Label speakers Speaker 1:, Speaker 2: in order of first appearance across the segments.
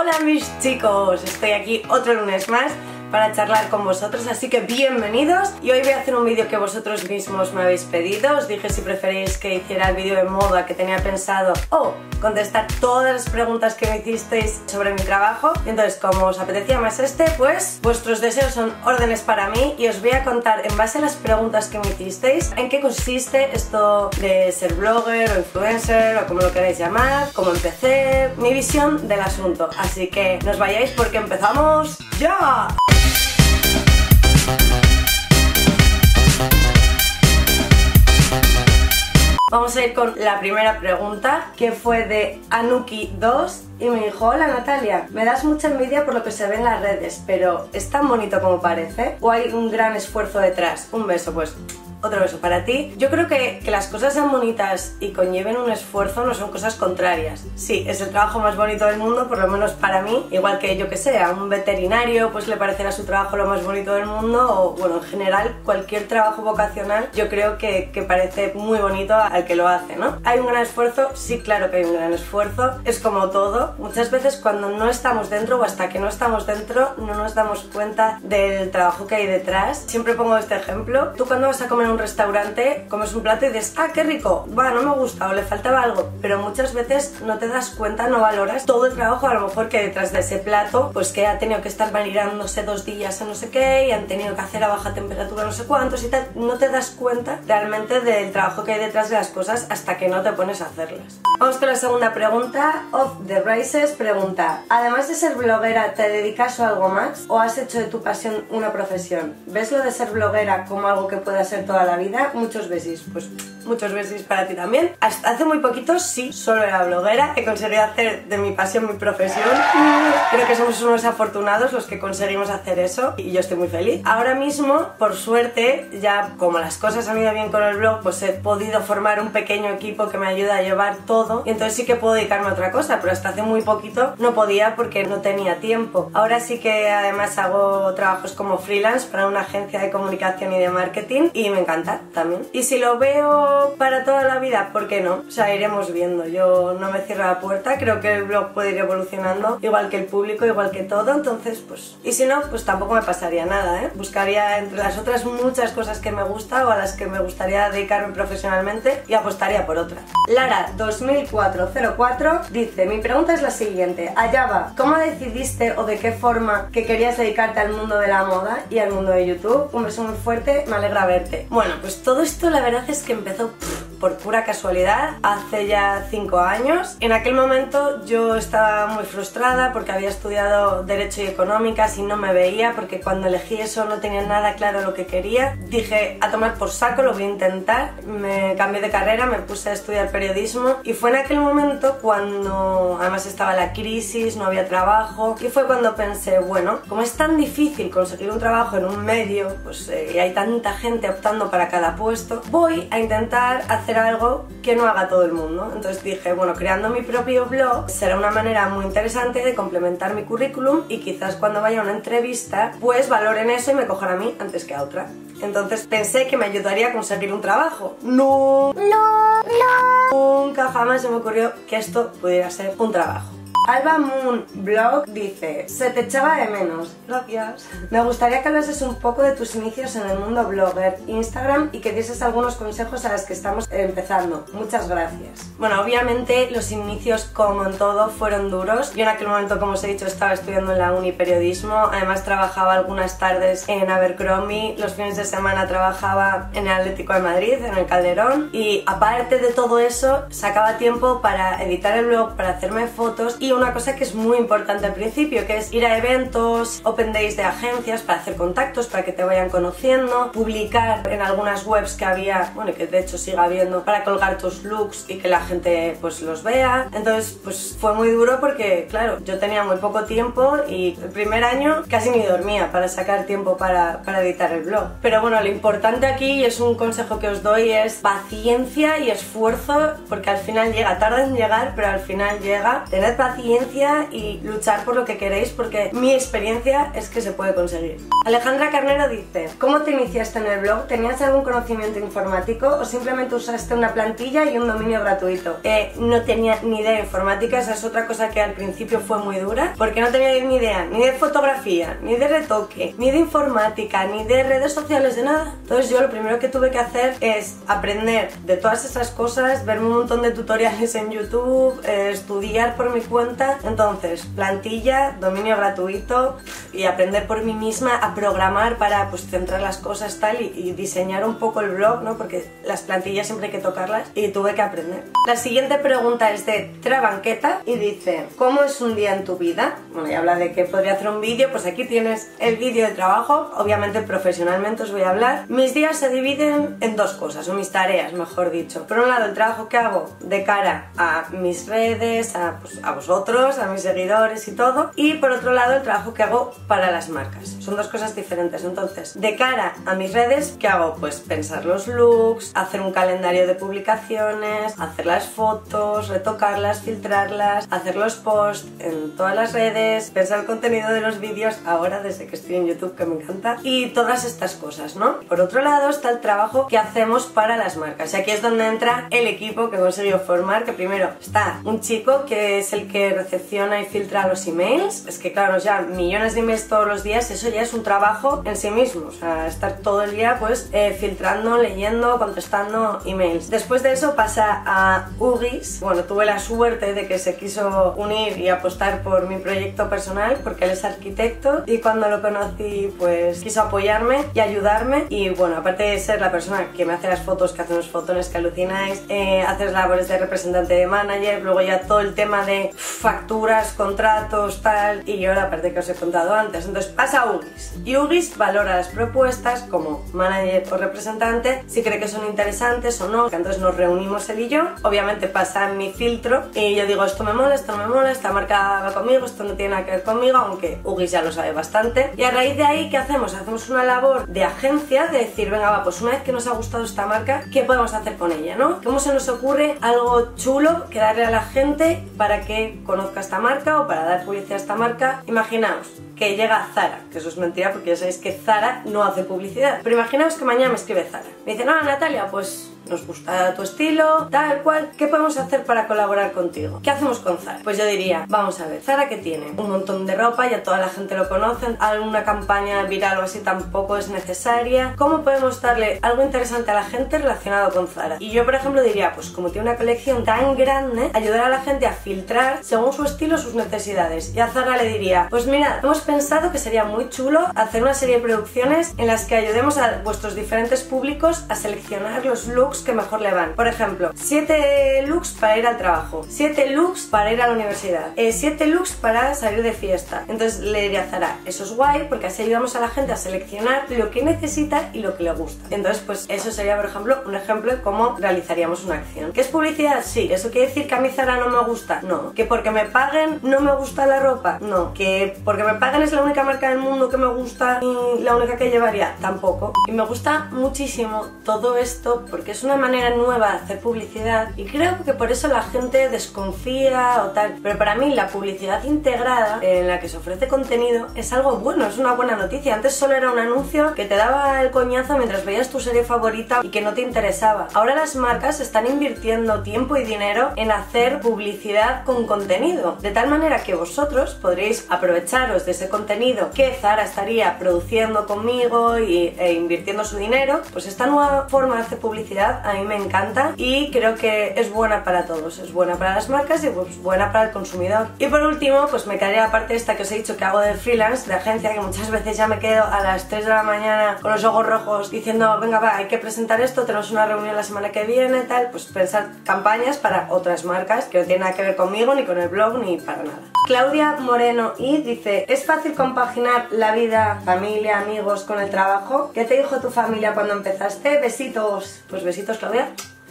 Speaker 1: Hola mis chicos, estoy aquí otro lunes más para charlar con vosotros, así que bienvenidos. Y hoy voy a hacer un vídeo que vosotros mismos me habéis pedido, os dije si preferís que hiciera el vídeo de moda que tenía pensado o contestar todas las preguntas que me hicisteis sobre mi trabajo, entonces como os apetecía más este, pues vuestros deseos son órdenes para mí y os voy a contar en base a las preguntas que me hicisteis en qué consiste esto de ser blogger o influencer o como lo queráis llamar, cómo empecé, mi visión del asunto, así que no os vayáis porque empezamos ya. Vamos a ir con la primera pregunta, que fue de Anuki2 y me dijo, hola Natalia, me das mucha envidia por lo que se ve en las redes, pero ¿es tan bonito como parece? ¿O hay un gran esfuerzo detrás? Un beso, pues otro beso para ti. Yo creo que, que las cosas sean bonitas y conlleven un esfuerzo no son cosas contrarias. Sí, es el trabajo más bonito del mundo, por lo menos para mí, igual que yo que sé, a un veterinario pues le parecerá su trabajo lo más bonito del mundo o bueno, en general cualquier trabajo vocacional yo creo que, que parece muy bonito al que lo hace, ¿no? ¿Hay un gran esfuerzo? Sí, claro que hay un gran esfuerzo. Es como todo. Muchas veces cuando no estamos dentro o hasta que no estamos dentro no nos damos cuenta del trabajo que hay detrás. Siempre pongo este ejemplo. Tú cuando vas a comer un restaurante, comes un plato y dices, ah, qué rico, va, no me gusta o le faltaba algo, pero muchas veces no te das cuenta, no valoras todo el trabajo a lo mejor que detrás de ese plato, pues que ha tenido que estar marinándose dos días en no sé qué y han tenido que hacer a baja temperatura no sé cuántos y tal, no te das cuenta realmente del trabajo que hay detrás de las cosas hasta que no te pones a hacerlas. Vamos con la segunda pregunta. Of the Rises pregunta, además de ser bloguera, ¿te dedicas a algo más o has hecho de tu pasión una profesión? ¿Ves lo de ser bloguera como algo que pueda ser toda la vida? Muchos besis, pues muchos besis para ti también. Hasta hace muy poquito sí, solo era bloguera, he conseguido hacer de mi pasión mi profesión. Creo que somos unos afortunados los que conseguimos hacer eso y yo estoy muy feliz. Ahora mismo, por suerte, ya como las cosas han ido bien con el blog, pues he podido formar un pequeño equipo que me ayuda a llevar todo y entonces sí que puedo dedicarme a otra cosa, pero hasta hace muy poquito no podía porque no tenía tiempo. Ahora sí que además hago trabajos como freelance para una agencia de comunicación y de marketing y me encanta también. Y si lo veo para toda la vida, ¿por qué no? O sea, iremos viendo. Yo no me cierro la puerta, creo que el blog puede ir evolucionando, igual que el público, igual que todo, entonces pues... Y si no, pues tampoco me pasaría nada, ¿eh? Buscaría entre las otras muchas cosas que me gusta o a las que me gustaría dedicarme profesionalmente y apostaría por otra. Lara 2404 dice, mi pregunta es la siguiente, va, ¿cómo decidiste o de qué forma que querías dedicarte al mundo de la moda y al mundo de YouTube? Un beso muy fuerte, me alegra verte. Bueno, pues todo esto la verdad es que empezó por pura casualidad hace ya 5 años. En aquel momento yo estaba muy frustrada porque había estudiado Derecho y Económicas y no me veía porque cuando elegí eso no tenía nada claro lo que quería. Dije, a tomar por saco, lo voy a intentar. Me cambié de carrera, me puse a estudiar periodismo y fue en aquel momento cuando además estaba la crisis, no había trabajo y fue cuando pensé, bueno, como es tan difícil conseguir un trabajo en un medio, pues eh, y hay tanta gente optando para cada puesto, voy a intentar hacer algo que no haga todo el mundo. Entonces dije, bueno, creando mi propio blog será una manera muy interesante de complementar mi currículum y quizás cuando vaya a una entrevista, pues valoren eso y me cojan a mí antes que a otra. Entonces pensé que me ayudaría a conseguir un trabajo. No, no, no. Nunca jamás se me ocurrió que esto pudiera ser un trabajo. Alba Moon Blog dice Se te echaba de menos. Gracias. Me gustaría que hablases un poco de tus inicios en el mundo blogger, Instagram y que dieses algunos consejos a las que estamos empezando. Muchas gracias. Bueno, obviamente los inicios, como en todo, fueron duros. Yo en aquel momento, como os he dicho, estaba estudiando en la uni periodismo. Además, trabajaba algunas tardes en Abercrombie. Los fines de semana trabajaba en el Atlético de Madrid, en el Calderón. Y aparte de todo eso, sacaba tiempo para editar el blog, para hacerme fotos una cosa que es muy importante al principio, que es ir a eventos, open days de agencias para hacer contactos, para que te vayan conociendo, publicar en algunas webs que había, bueno, que de hecho siga habiendo, para colgar tus looks y que la gente pues los vea. Entonces, pues fue muy duro porque, claro, yo tenía muy poco tiempo y el primer año casi ni dormía para sacar tiempo para, para editar el blog. Pero bueno, lo importante aquí, y es un consejo que os doy, es paciencia y esfuerzo, porque al final llega, tarda en llegar, pero al final llega. Tened paciencia paciencia y luchar por lo que queréis porque mi experiencia es que se puede conseguir. Alejandra Carnero dice, ¿cómo te iniciaste en el blog? ¿Tenías algún conocimiento informático o simplemente usaste una plantilla y un dominio gratuito? Eh, no tenía ni idea de informática, esa es otra cosa que al principio fue muy dura porque no tenía ni idea ni de fotografía, ni de retoque, ni de informática, ni de redes sociales, de nada. Entonces yo lo primero que tuve que hacer es aprender de todas esas cosas, verme un montón de tutoriales en YouTube, eh, estudiar por mi cuenta. Entonces, plantilla, dominio gratuito y aprender por mí misma a programar para pues centrar las cosas tal y, diseñar un poco el blog, ¿no? Porque las plantillas siempre hay que tocarlas y tuve que aprender. La siguiente pregunta es de Trabanqueta y dice, ¿cómo es un día en tu vida? Bueno, y habla de que podría hacer un vídeo, pues aquí tienes el vídeo de trabajo, obviamente profesionalmente os voy a hablar. Mis días se dividen en dos cosas, o mis tareas, mejor dicho. Por un lado, el trabajo que hago de cara a mis redes, a, pues, a vosotros, a mis seguidores y todo. Y por otro lado, el trabajo que hago para las marcas. Son dos cosas diferentes. Entonces, de cara a mis redes, ¿qué hago? Pues pensar los looks, hacer un calendario de publicaciones, hacer las fotos, retocarlas, filtrarlas, hacer los posts en todas las redes, pensar el contenido de los vídeos ahora desde que estoy en YouTube que me encanta y todas estas cosas, ¿no? Por otro lado está el trabajo que hacemos para las marcas y aquí es donde entra el equipo que he conseguido formar, que primero está un chico que es el recepciona y filtra los emails, es que claro, ya millones de emails todos los días, eso ya es un trabajo en sí mismo, o sea, estar todo el día pues eh, filtrando, leyendo, contestando emails. Después de eso pasa a Ugis, bueno, tuve la suerte de que se quiso unir y apostar por mi proyecto personal porque él es arquitecto y cuando lo conocí pues quiso apoyarme y ayudarme. Y bueno, aparte de ser la persona que me hace las fotos, que hace unos fotones que alucináis, eh, haces labores de representante de manager, luego ya todo el tema de facturas, contratos, tal, y yo la parte que os he contado antes. Entonces pasa a Ugis y Ugis valora las propuestas como manager o representante, si cree que son interesantes o no, entonces nos reunimos él y yo, obviamente pasa mi filtro y yo digo esto me mola, esto no me mola, esta marca va conmigo, esto no tiene nada que ver conmigo, aunque Ugis ya lo sabe bastante. Y a raíz de ahí, ¿qué hacemos? Hacemos una labor de agencia, de decir, venga, va, pues una vez que nos ha gustado esta marca, ¿qué podemos hacer con ella, no? ¿Cómo se nos ocurre algo chulo que darle a la gente para que conozca esta marca o para dar publicidad a esta marca? Imaginaos que llega Zara, que eso es mentira porque ya sabéis que Zara no hace publicidad. Pero imaginaos que mañana me escribe Zara. Me dice, no, Natalia, pues nos gusta tu estilo, tal cual, ¿qué podemos hacer para colaborar contigo? ¿Qué hacemos con Zara? Pues yo diría, vamos a ver, Zara que tiene un montón de ropa, ya toda la gente lo conoce, alguna campaña viral o así tampoco es necesaria. ¿Cómo podemos darle algo interesante a la gente relacionado con Zara? Y yo, por ejemplo, diría, pues como tiene una colección tan grande, ayudar a la gente a filtrar según su estilo sus necesidades. Y a Zara le diría, pues mira, hemos pensado que sería muy chulo hacer una serie de producciones en las que ayudemos a vuestros diferentes públicos a seleccionar los looks que mejor le van. Por ejemplo, 7 looks para ir al trabajo, 7 looks para ir a la universidad, 7 looks para salir de fiesta. Entonces le diría a Zara, eso es guay porque así ayudamos a la gente a seleccionar lo que necesita y lo que le gusta. Entonces, pues eso sería, por ejemplo, un ejemplo de cómo realizaríamos una acción. ¿Qué es publicidad? Sí. ¿Eso quiere decir que a mi Zara no me gusta? No. ¿Que porque me paguen no me gusta la ropa? No. ¿Que porque me paguen es la única marca del mundo que me gusta y la única que llevaría? Tampoco. Y me gusta muchísimo todo esto porque es una manera nueva de hacer publicidad y creo que por eso la gente desconfía o tal. Pero para mí la publicidad integrada en la que se ofrece contenido es algo bueno, es una buena noticia. Antes solo era un anuncio que te daba el coñazo mientras veías tu serie favorita y que no te interesaba. Ahora las marcas están invirtiendo tiempo y dinero en hacer publicidad con contenido. De tal manera que vosotros podréis aprovecharos de ese contenido que Zara estaría produciendo conmigo y, e invirtiendo su dinero. Pues esta nueva forma de hacer publicidad a mí me encanta y creo que es buena para todos. Es buena para las marcas y pues buena para el consumidor. Y por último, pues me quedaría la parte esta que os he dicho que hago de freelance, de agencia, que muchas veces ya me quedo a las 3 de la mañana con los ojos rojos diciendo, venga, va, hay que presentar esto, tenemos una reunión la semana que viene, tal, pues pensar campañas para otras marcas que no tienen nada que ver conmigo, ni con el blog, ni para nada. Claudia Moreno y dice, ¿es fácil compaginar la vida, familia, amigos con el trabajo? ¿Qué te dijo tu familia cuando empezaste? Besitos. Pues besitos, Claudia.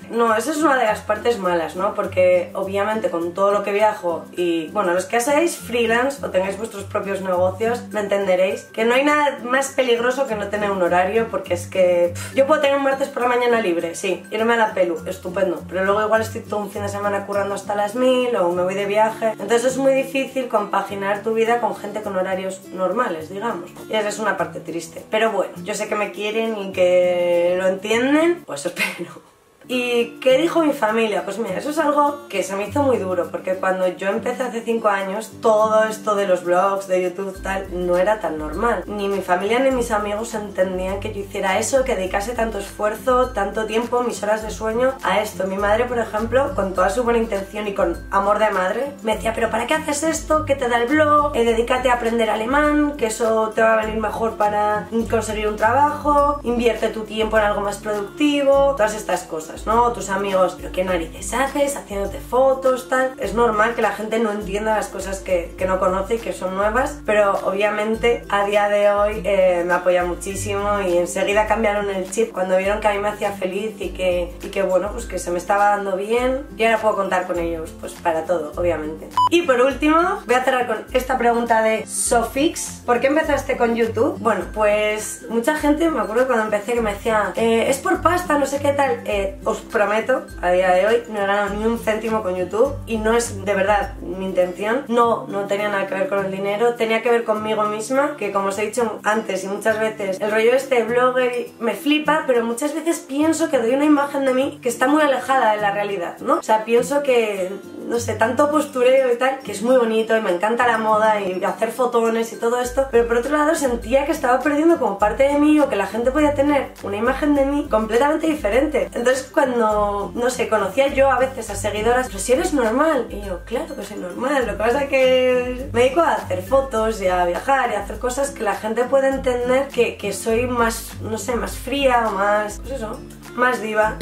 Speaker 1: No, esa es una de las partes malas, ¿no? Porque obviamente con todo lo que viajo y, bueno, los que hacéis freelance o tengáis vuestros propios negocios, me entenderéis que no hay nada más peligroso que no tener un horario porque es que yo puedo tener un martes por la mañana libre, sí, irme a la pelu, estupendo, pero luego igual estoy todo un fin de semana currando hasta las mil o me voy de viaje, entonces es muy difícil compaginar tu vida con gente con horarios normales, digamos. Y esa es una parte triste. Pero bueno, yo sé que me quieren y que lo entienden, pues espero. ¿Y qué dijo mi familia? Pues mira, eso es algo que se me hizo muy duro, porque cuando yo empecé hace 5 años, todo esto de los blogs, de YouTube, tal, no era tan normal. Ni mi familia ni mis amigos entendían que yo hiciera eso, que dedicase tanto esfuerzo, tanto tiempo, mis horas de sueño a esto. Mi madre, por ejemplo, con toda su buena intención y con amor de madre, me decía, pero ¿para qué haces esto? ¿Qué te da el blog? Eh, dedícate a aprender alemán, que eso te va a venir mejor para conseguir un trabajo, invierte tu tiempo en algo más productivo, todas estas cosas. ¿No? Tus amigos, pero qué narices haces, haciéndote fotos, tal. Es normal que la gente no entienda las cosas que, que no conoce y que son nuevas, pero obviamente a día de hoy eh, me apoya muchísimo y enseguida cambiaron el chip cuando vieron que a mí me hacía feliz y que, y que bueno, pues que se me estaba dando bien y ahora puedo contar con ellos, pues para todo, obviamente. Y por último, voy a cerrar con esta pregunta de Sofix. ¿Por qué empezaste con YouTube? Bueno, pues mucha gente, me acuerdo cuando empecé que me decía, eh, es por pasta, no sé qué tal. Eh, os prometo, a día de hoy no he ganado ni un céntimo con YouTube y no es de verdad mi intención. No, no tenía nada que ver con el dinero, tenía que ver conmigo misma, que como os he dicho antes y muchas veces, el rollo este blogger me flipa, pero muchas veces pienso que doy una imagen de mí que está muy alejada de la realidad, ¿no? O sea, pienso que, no sé, tanto postureo y tal, que es muy bonito y me encanta la moda y hacer fotones y todo esto, pero por otro lado sentía que estaba perdiendo como parte de mí o que la gente podía tener una imagen de mí completamente diferente. Entonces cuando, no sé, conocía yo a veces a seguidoras, pero si eres normal. Y yo, claro que soy normal, lo que pasa es que me dedico a hacer fotos y a viajar y a hacer cosas que la gente puede entender que, que soy más, no sé, más fría o más, pues eso, más diva.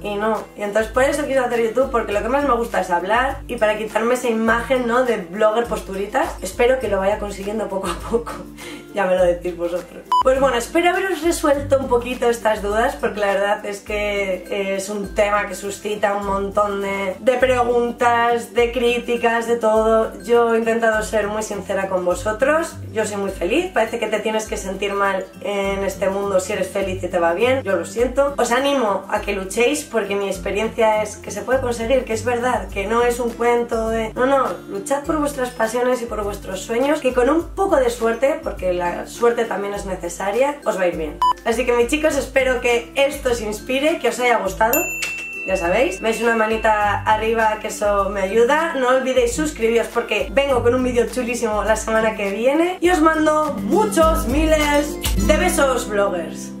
Speaker 1: Y no, y entonces por eso quiero hacer YouTube, porque lo que más me gusta es hablar y para quitarme esa imagen, ¿no? De blogger posturitas, espero que lo vaya consiguiendo poco a poco ya me lo decís vosotros. Pues bueno, espero haberos resuelto un poquito estas dudas porque la verdad es que es un tema que suscita un montón de, de preguntas, de críticas, de todo. Yo he intentado ser muy sincera con vosotros, yo soy muy feliz, parece que te tienes que sentir mal en este mundo si eres feliz y te va bien, yo lo siento. Os animo a que luchéis porque mi experiencia es que se puede conseguir, que es verdad, que no es un cuento de... No, no, luchad por vuestras pasiones y por vuestros sueños, que con un poco de suerte, porque la suerte también es necesaria, os va a ir bien. Así que mis chicos, espero que esto os inspire, que os haya gustado. Ya sabéis, veis una manita arriba que eso me ayuda. No olvidéis suscribiros porque vengo con un vídeo chulísimo la semana que viene. Y os mando muchos miles de besos, bloggers.